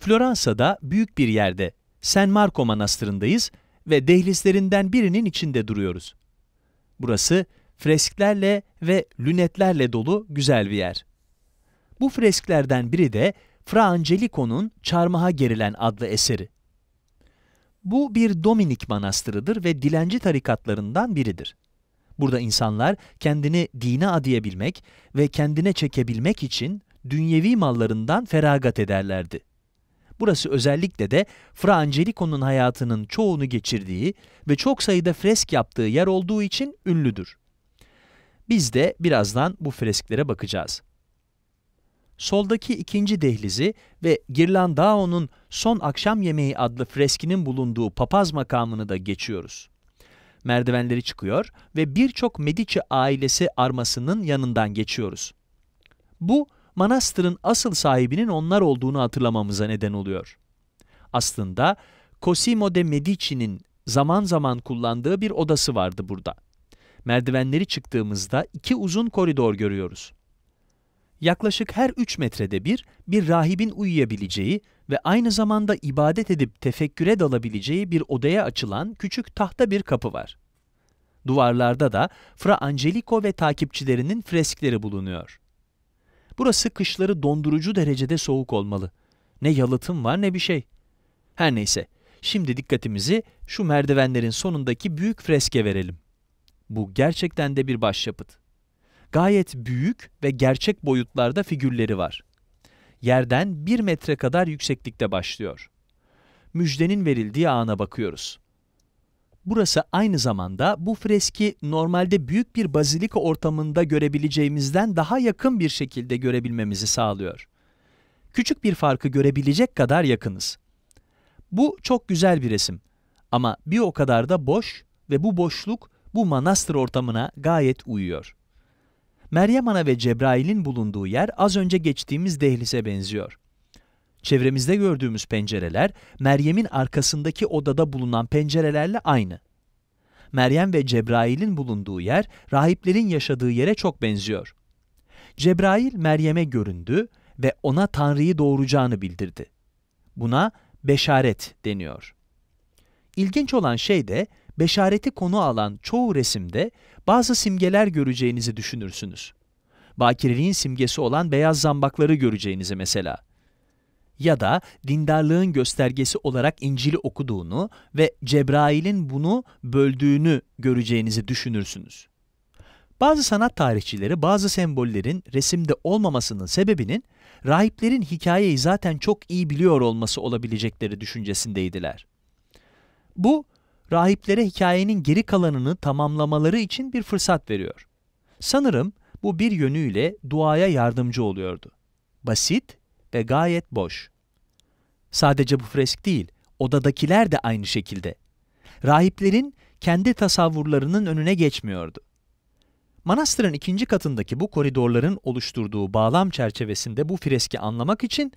Floransa'da büyük bir yerde San Marco Manastırı'ndayız ve dehlizlerinden birinin içinde duruyoruz. Burası fresklerle ve lünetlerle dolu güzel bir yer. Bu fresklerden biri de Fra Angelico'nun Çarmıha Gerilen adlı eseri. Bu bir Dominik manastırıdır ve dilenci tarikatlarından biridir. Burada insanlar kendini dine adayabilmek ve kendine çekebilmek için dünyevi mallarından feragat ederlerdi. Burası özellikle de Fra Angelico'nun hayatının çoğunu geçirdiği ve çok sayıda fresk yaptığı yer olduğu için ünlüdür. Biz de birazdan bu fresklere bakacağız. Soldaki ikinci dehlizi ve Girlandao'nun Son Akşam Yemeği adlı freskinin bulunduğu papaz makamını da geçiyoruz. Merdivenleri çıkıyor ve birçok Medici ailesi armasının yanından geçiyoruz. Bu, manastırın asıl sahibinin onlar olduğunu hatırlamamıza neden oluyor. Aslında Cosimo de Medici'nin zaman zaman kullandığı bir odası vardı burada. Merdivenleri çıktığımızda iki uzun koridor görüyoruz. Yaklaşık her 3 metrede bir, bir rahibin uyuyabileceği ve aynı zamanda ibadet edip tefekküre dalabileceği bir odaya açılan küçük tahta bir kapı var. Duvarlarda da Fra Angelico ve takipçilerinin freskleri bulunuyor. Burası kışları dondurucu derecede soğuk olmalı. Ne yalıtım var ne bir şey. Her neyse, şimdi dikkatimizi şu merdivenlerin sonundaki büyük freske verelim. Bu gerçekten de bir başyapıt. Gayet büyük ve gerçek boyutlarda figürleri var. Yerden bir metre kadar yükseklikte başlıyor. Müjdenin verildiği ana bakıyoruz. Burası aynı zamanda bu freski normalde büyük bir bazilika ortamında görebileceğimizden daha yakın bir şekilde görebilmemizi sağlıyor. Küçük bir farkı görebilecek kadar yakınız. Bu çok güzel bir resim ama bir o kadar da boş ve bu boşluk bu manastır ortamına gayet uyuyor. Meryem Ana ve Cebrail'in bulunduğu yer az önce geçtiğimiz dehlize benziyor. Çevremizde gördüğümüz pencereler, Meryem'in arkasındaki odada bulunan pencerelerle aynı. Meryem ve Cebrail'in bulunduğu yer, rahiplerin yaşadığı yere çok benziyor. Cebrail, Meryem'e göründü ve ona Tanrı'yı doğuracağını bildirdi. Buna beşaret deniyor. İlginç olan şey de, beşareti konu alan çoğu resimde bazı simgeler göreceğinizi düşünürsünüz. Bakireliğin simgesi olan beyaz zambakları göreceğinizi mesela. Ya da dindarlığın göstergesi olarak İncil'i okuduğunu ve Cebrail'in bunu böldüğünü göreceğinizi düşünürsünüz. Bazı sanat tarihçileri bazı sembollerin resimde olmamasının sebebinin rahiplerin hikayeyi zaten çok iyi biliyor olması olabilecekleri düşüncesindeydiler. Bu, rahiplere hikayenin geri kalanını tamamlamaları için bir fırsat veriyor. Sanırım bu bir yönüyle duaya yardımcı oluyordu. Basit ve gayet boş. Sadece bu fresk değil, odadakiler de aynı şekilde. Rahiplerin kendi tasavvurlarının önüne geçmiyordu. Manastırın ikinci katındaki bu koridorların oluşturduğu bağlam çerçevesinde bu freski anlamak için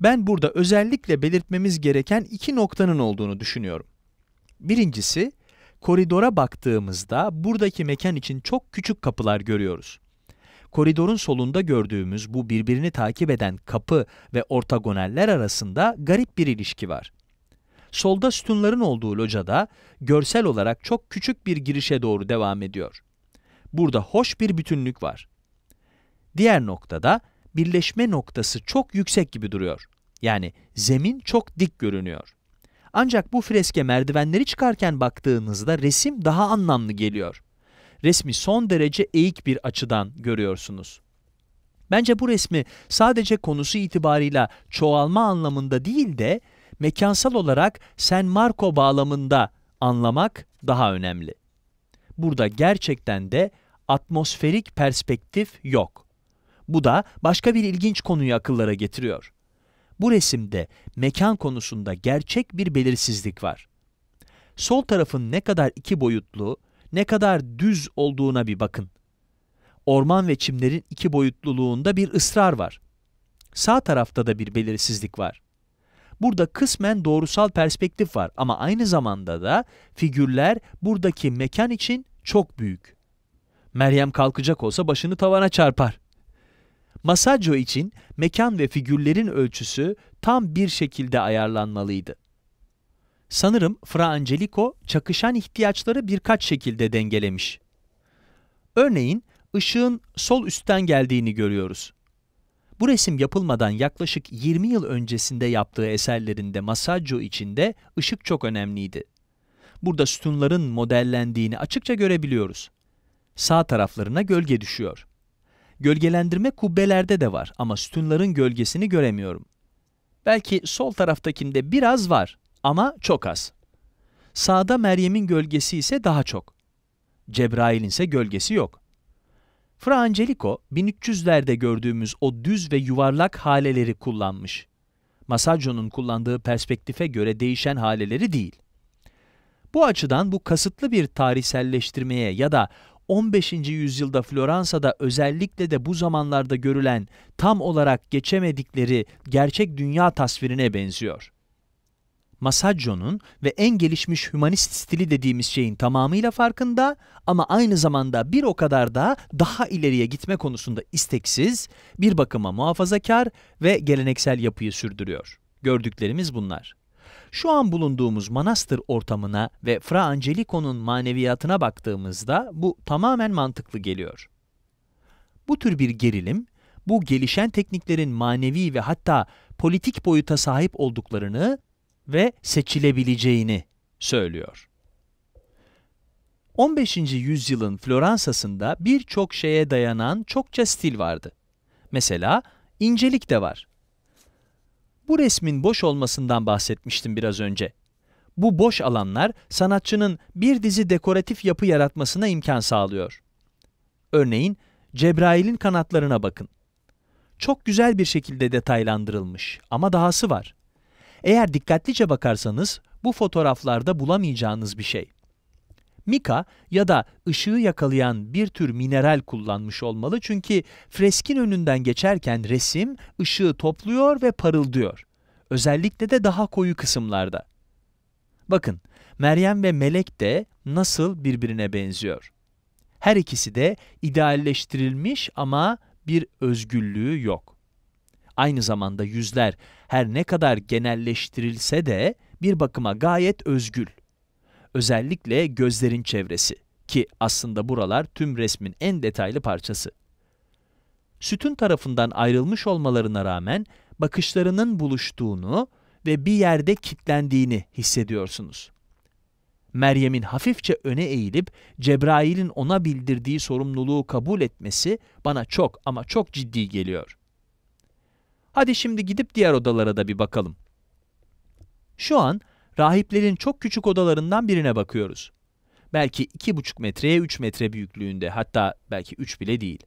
ben burada özellikle belirtmemiz gereken iki noktanın olduğunu düşünüyorum. Birincisi, koridora baktığımızda buradaki mekan için çok küçük kapılar görüyoruz. Koridorun solunda gördüğümüz bu birbirini takip eden kapı ve ortagoneller arasında garip bir ilişki var. Solda sütunların olduğu locada görsel olarak çok küçük bir girişe doğru devam ediyor. Burada hoş bir bütünlük var. Diğer noktada birleşme noktası çok yüksek gibi duruyor. Yani zemin çok dik görünüyor. Ancak bu freske merdivenleri çıkarken baktığınızda resim daha anlamlı geliyor. Resmi son derece eğik bir açıdan görüyorsunuz. Bence bu resmi sadece konusu itibarıyla çoğalma anlamında değil de mekansal olarak San Marco bağlamında anlamak daha önemli. Burada gerçekten de atmosferik perspektif yok. Bu da başka bir ilginç konuyu akıllara getiriyor. Bu resimde mekan konusunda gerçek bir belirsizlik var. Sol tarafın ne kadar iki boyutlu, ne kadar düz olduğuna bir bakın. Orman ve çimlerin iki boyutluluğunda bir ısrar var. Sağ tarafta da bir belirsizlik var. Burada kısmen doğrusal perspektif var ama aynı zamanda da figürler buradaki mekan için çok büyük. Meryem kalkacak olsa başını tavana çarpar. Masaccio için mekan ve figürlerin ölçüsü tam bir şekilde ayarlanmalıydı. Sanırım Fra Angelico çakışan ihtiyaçları birkaç şekilde dengelemiş. Örneğin ışığın sol üstten geldiğini görüyoruz. Bu resim yapılmadan yaklaşık 20 yıl öncesinde yaptığı eserlerinde Masaccio içinde ışık çok önemliydi. Burada sütunların modellendiğini açıkça görebiliyoruz. Sağ taraflarına gölge düşüyor. Gölgelendirme kubbelerde de var ama sütunların gölgesini göremiyorum. Belki sol taraftakinde biraz var ama çok az. Sağda Meryem'in gölgesi ise daha çok. Cebrail'in ise gölgesi yok. Fra Angelico, 1300'lerde gördüğümüz o düz ve yuvarlak haleleri kullanmış. Masaccio'nun kullandığı perspektife göre değişen haleleri değil. Bu açıdan bu kasıtlı bir tarihselleştirmeye ya da 15. yüzyılda Floransa'da özellikle de bu zamanlarda görülen tam olarak geçemedikleri gerçek dünya tasvirine benziyor. Masaccio'nun ve en gelişmiş hümanist stili dediğimiz şeyin tamamıyla farkında ama aynı zamanda bir o kadar da daha ileriye gitme konusunda isteksiz, bir bakıma muhafazakar ve geleneksel yapıyı sürdürüyor. Gördüklerimiz bunlar. Şu an bulunduğumuz manastır ortamına ve Fra Angelico'nun maneviyatına baktığımızda bu tamamen mantıklı geliyor. Bu tür bir gerilim, bu gelişen tekniklerin manevi ve hatta politik boyuta sahip olduklarını ve seçilebileceğini söylüyor. 15. yüzyılın Floransa'sında birçok şeye dayanan çokça stil vardı. Mesela incelik de var. Bu resmin boş olmasından bahsetmiştim biraz önce. Bu boş alanlar sanatçının bir dizi dekoratif yapı yaratmasına imkan sağlıyor. Örneğin Cebrail'in kanatlarına bakın. Çok güzel bir şekilde detaylandırılmış ama dahası var. Eğer dikkatlice bakarsanız bu fotoğraflarda bulamayacağınız bir şey. Mika ya da ışığı yakalayan bir tür mineral kullanmış olmalı çünkü freskin önünden geçerken resim ışığı topluyor ve parıldıyor. Özellikle de daha koyu kısımlarda. Bakın, Meryem ve Melek de nasıl birbirine benziyor. Her ikisi de idealleştirilmiş ama bir özgürlüğü yok. Aynı zamanda yüzler her ne kadar genelleştirilse de bir bakıma gayet özgül. Özellikle gözlerin çevresi ki aslında buralar tüm resmin en detaylı parçası. Sütun tarafından ayrılmış olmalarına rağmen bakışlarının buluştuğunu ve bir yerde kitlendiğini hissediyorsunuz. Meryem'in hafifçe öne eğilip Cebrail'in ona bildirdiği sorumluluğu kabul etmesi bana çok ama çok ciddi geliyor. Hadi şimdi gidip diğer odalara da bir bakalım. Şu an rahiplerin çok küçük odalarından birine bakıyoruz. Belki 2,5 metreye 3 metre büyüklüğünde hatta belki 3 bile değil.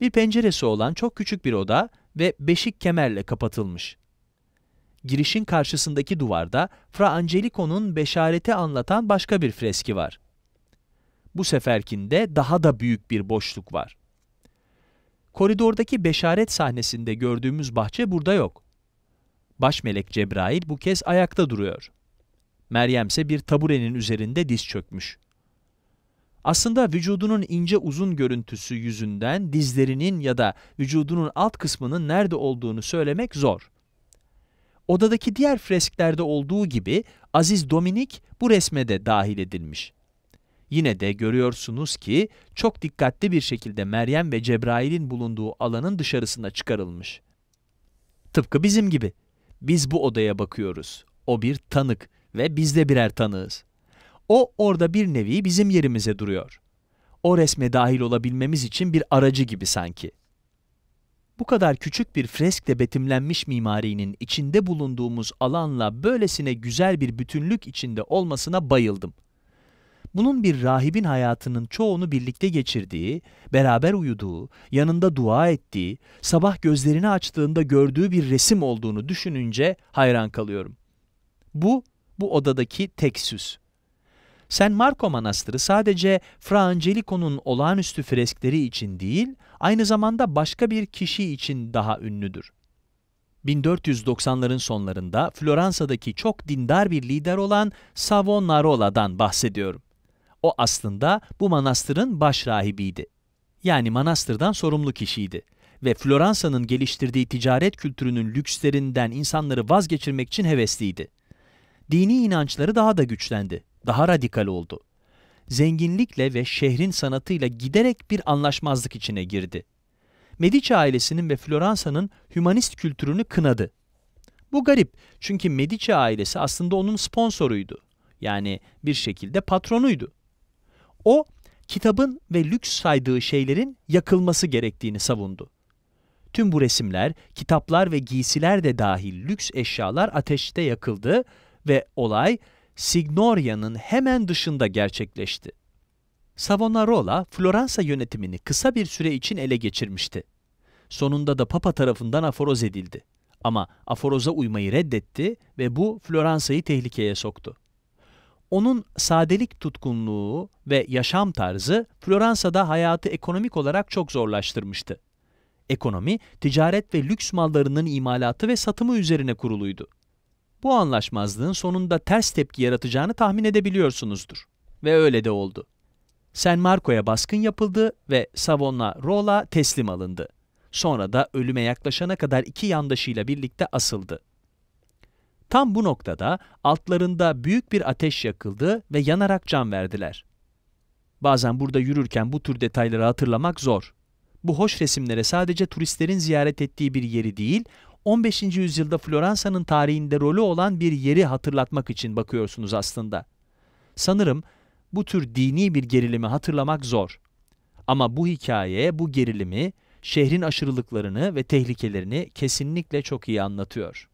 Bir penceresi olan çok küçük bir oda ve beşik kemerle kapatılmış. Girişin karşısındaki duvarda Fra Angelico'nun beşareti anlatan başka bir freski var. Bu seferkinde daha da büyük bir boşluk var. Koridordaki beşaret sahnesinde gördüğümüz bahçe burada yok. Baş melek Cebrail bu kez ayakta duruyor. Meryem ise bir taburenin üzerinde diz çökmüş. Aslında vücudunun ince uzun görüntüsü yüzünden dizlerinin ya da vücudunun alt kısmının nerede olduğunu söylemek zor. Odadaki diğer fresklerde olduğu gibi Aziz Dominik bu resme de dahil edilmiş. Yine de görüyorsunuz ki çok dikkatli bir şekilde Meryem ve Cebrail'in bulunduğu alanın dışarısına çıkarılmış. Tıpkı bizim gibi. Biz bu odaya bakıyoruz. O bir tanık ve biz de birer tanığız. O orada bir nevi bizim yerimize duruyor. O resme dahil olabilmemiz için bir aracı gibi sanki. Bu kadar küçük bir freskle betimlenmiş mimarinin içinde bulunduğumuz alanla böylesine güzel bir bütünlük içinde olmasına bayıldım. Bunun bir rahibin hayatının çoğunu birlikte geçirdiği, beraber uyuduğu, yanında dua ettiği, sabah gözlerini açtığında gördüğü bir resim olduğunu düşününce hayran kalıyorum. Bu, bu odadaki tek süs. San Marco Manastırı sadece Fra Angelico'nun olağanüstü freskleri için değil, aynı zamanda başka bir kişi için daha ünlüdür. 1490'ların sonlarında Floransa'daki çok dindar bir lider olan Savonarola'dan bahsediyorum. O aslında bu manastırın baş rahibiydi. Yani manastırdan sorumlu kişiydi ve Floransa'nın geliştirdiği ticaret kültürünün lükslerinden insanları vazgeçirmek için hevesliydi. Dini inançları daha da güçlendi, daha radikal oldu. Zenginlikle ve şehrin sanatıyla giderek bir anlaşmazlık içine girdi. Medici ailesinin ve Floransa'nın hümanist kültürünü kınadı. Bu garip çünkü Medici ailesi aslında onun sponsoruydu. Yani bir şekilde patronuydu. O, kitabın ve lüks saydığı şeylerin yakılması gerektiğini savundu. Tüm bu resimler, kitaplar ve giysiler de dahil lüks eşyalar ateşte yakıldı ve olay Signoria'nın hemen dışında gerçekleşti. Savonarola, Floransa yönetimini kısa bir süre için ele geçirmişti. Sonunda da Papa tarafından aforoz edildi. Ama aforoza uymayı reddetti ve bu Floransa'yı tehlikeye soktu. Onun sadelik tutkunluğu ve yaşam tarzı Floransa'da hayatı ekonomik olarak çok zorlaştırmıştı. Ekonomi, ticaret ve lüks mallarının imalatı ve satımı üzerine kuruluydu. Bu anlaşmazlığın sonunda ters tepki yaratacağını tahmin edebiliyorsunuzdur. Ve öyle de oldu. San Marco'ya baskın yapıldı ve Savonarola teslim alındı. Sonra da ölüme yaklaşana kadar iki yandaşıyla birlikte asıldı. Tam bu noktada altlarında büyük bir ateş yakıldı ve yanarak can verdiler. Bazen burada yürürken bu tür detayları hatırlamak zor. Bu hoş resimlere sadece turistlerin ziyaret ettiği bir yeri değil, 15. yüzyılda Floransa'nın tarihinde rolü olan bir yeri hatırlatmak için bakıyorsunuz aslında. Sanırım bu tür dini bir gerilimi hatırlamak zor. Ama bu hikaye, bu gerilimi, şehrin aşırılıklarını ve tehlikelerini kesinlikle çok iyi anlatıyor.